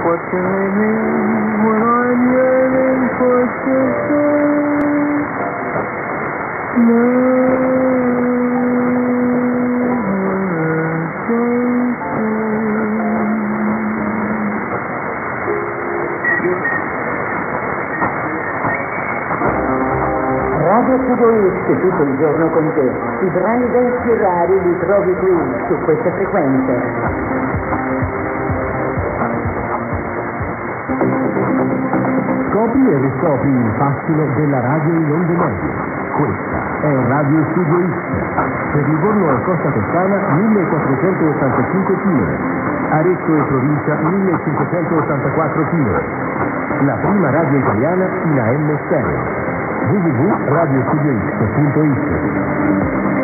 What's the name when I'm yearning for sisters? Radio Studio X tutto il giorno con te. I brani dance più rari li trovi qui, su queste frequenze. Scopri e riscopri il fascino della radio in onde medie. Questa è Radio Studio X. Per Livorno e Costa Toscana 1485 km. Arezzo e provincia 1584 km. La prima radio italiana in AM stereo. www.radiostudiox.it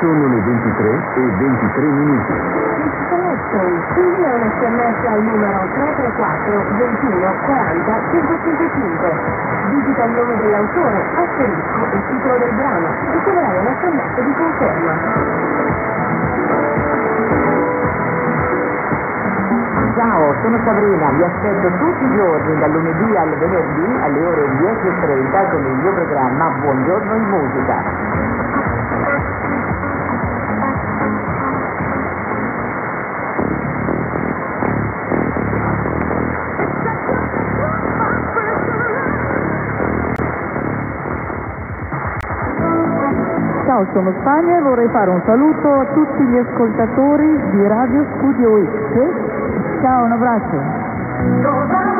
Sono le 23 e 23 minuti. Connection, invia un sms al numero 334 21 40 555. Digita il nome dell'autore, asterisco il titolo del brano e riceverai un sms di conferma. Ciao, sono Sabrina, vi aspetto tutti i giorni dal lunedì al venerdì alle ore 10.30 con il mio programma Buongiorno in musica. Ciao, sono Spagna e vorrei fare un saluto a tutti gli ascoltatori di Radio Studio X. Ciao, un abbraccio.